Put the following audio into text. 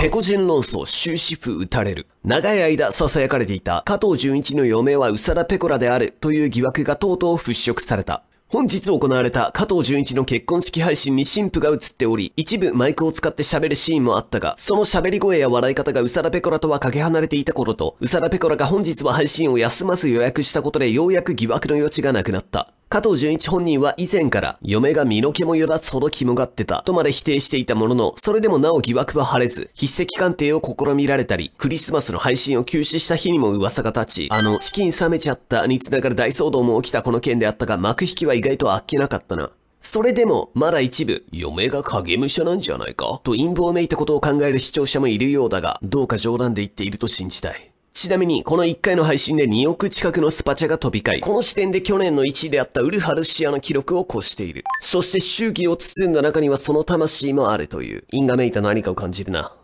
テコ人論争終止符打たれる。長い間囁かれていた加藤純一の嫁は宇佐田ペコラであるという疑惑がとうとう払拭された。本日行われた加藤純一の結婚式配信に新婦が映っており、一部マイクを使って喋るシーンもあったが、その喋り声や笑い方が宇佐田ペコラとはかけ離れていた頃と、宇佐田ペコラが本日は配信を休まず予約したことでようやく疑惑の余地がなくなった。加藤純一本人は以前から嫁が身の毛もよだつほど肝がってたとまで否定していたものの、それでもなお疑惑は晴れず、筆跡鑑定を試みられたり、クリスマスの配信を休止した日にも噂が立ち、あの、チキン冷めちゃったにつながる大騒動も起きたこの件であったが、幕引きは意外とあっけなかったな。それでも、まだ一部、嫁が影武者なんじゃないか？と陰謀めいたことを考える視聴者もいるようだが、どうか冗談で言っていると信じたい。ちなみに、この1回の配信で2億近くのスパチャが飛び交い、この時点で去年の1位であったウルハルシアの記録を越している。そして周期を包んだ中にはその魂もあるという、因果めいた何かを感じるな。